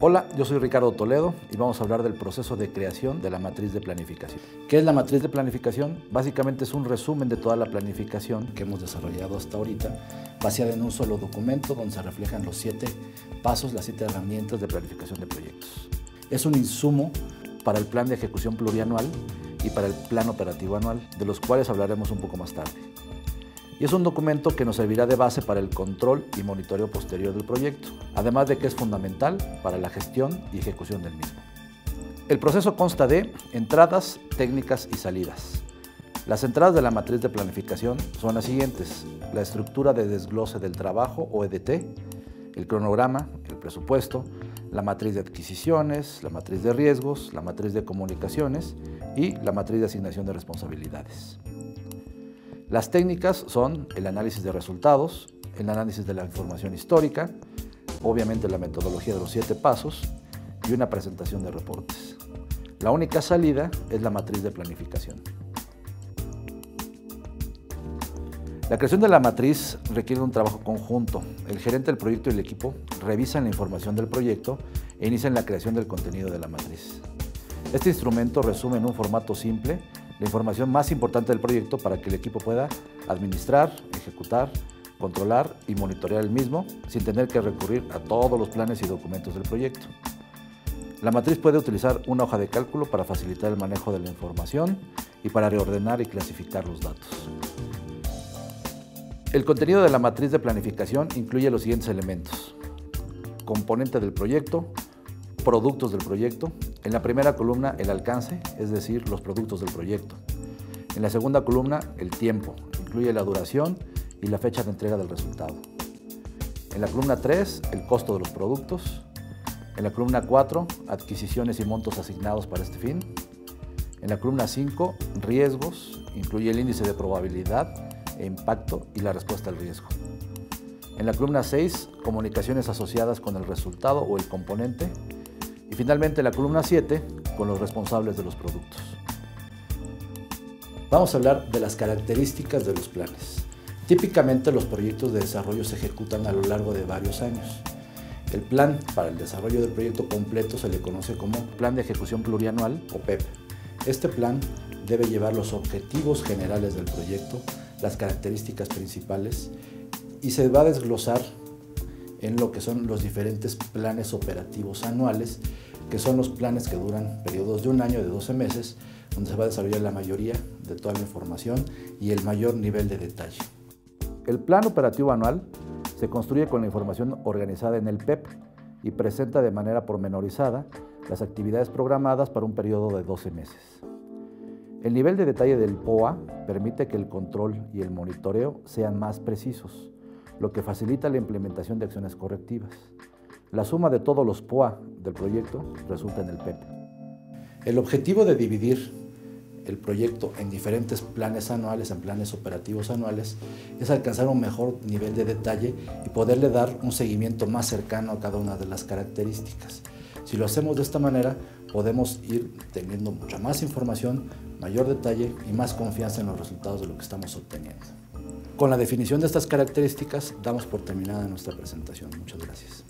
Hola, yo soy Ricardo Toledo y vamos a hablar del proceso de creación de la matriz de planificación. ¿Qué es la matriz de planificación? Básicamente es un resumen de toda la planificación que hemos desarrollado hasta ahorita, vaciada en un solo documento donde se reflejan los siete pasos, las siete herramientas de planificación de proyectos. Es un insumo para el plan de ejecución plurianual y para el plan operativo anual, de los cuales hablaremos un poco más tarde y es un documento que nos servirá de base para el control y monitoreo posterior del proyecto, además de que es fundamental para la gestión y ejecución del mismo. El proceso consta de entradas, técnicas y salidas. Las entradas de la matriz de planificación son las siguientes. La estructura de desglose del trabajo o EDT, el cronograma, el presupuesto, la matriz de adquisiciones, la matriz de riesgos, la matriz de comunicaciones y la matriz de asignación de responsabilidades. Las técnicas son el análisis de resultados, el análisis de la información histórica, obviamente la metodología de los siete pasos y una presentación de reportes. La única salida es la matriz de planificación. La creación de la matriz requiere un trabajo conjunto. El gerente del proyecto y el equipo revisan la información del proyecto e inician la creación del contenido de la matriz. Este instrumento resume en un formato simple la información más importante del proyecto para que el equipo pueda administrar, ejecutar, controlar y monitorear el mismo sin tener que recurrir a todos los planes y documentos del proyecto. La matriz puede utilizar una hoja de cálculo para facilitar el manejo de la información y para reordenar y clasificar los datos. El contenido de la matriz de planificación incluye los siguientes elementos. Componente del proyecto, productos del proyecto. En la primera columna, el alcance, es decir, los productos del proyecto. En la segunda columna, el tiempo, incluye la duración y la fecha de entrega del resultado. En la columna 3, el costo de los productos. En la columna 4, adquisiciones y montos asignados para este fin. En la columna 5, riesgos, incluye el índice de probabilidad e impacto y la respuesta al riesgo. En la columna 6, comunicaciones asociadas con el resultado o el componente y finalmente la columna 7 con los responsables de los productos. Vamos a hablar de las características de los planes. Típicamente los proyectos de desarrollo se ejecutan a lo largo de varios años. El plan para el desarrollo del proyecto completo se le conoce como Plan de Ejecución Plurianual o PEP. Este plan debe llevar los objetivos generales del proyecto, las características principales y se va a desglosar en lo que son los diferentes planes operativos anuales, que son los planes que duran periodos de un año, de 12 meses, donde se va a desarrollar la mayoría de toda la información y el mayor nivel de detalle. El plan operativo anual se construye con la información organizada en el PEP y presenta de manera pormenorizada las actividades programadas para un periodo de 12 meses. El nivel de detalle del POA permite que el control y el monitoreo sean más precisos lo que facilita la implementación de acciones correctivas. La suma de todos los POA del proyecto resulta en el PEP. El objetivo de dividir el proyecto en diferentes planes anuales, en planes operativos anuales, es alcanzar un mejor nivel de detalle y poderle dar un seguimiento más cercano a cada una de las características. Si lo hacemos de esta manera, podemos ir teniendo mucha más información, mayor detalle y más confianza en los resultados de lo que estamos obteniendo. Con la definición de estas características damos por terminada nuestra presentación. Muchas gracias.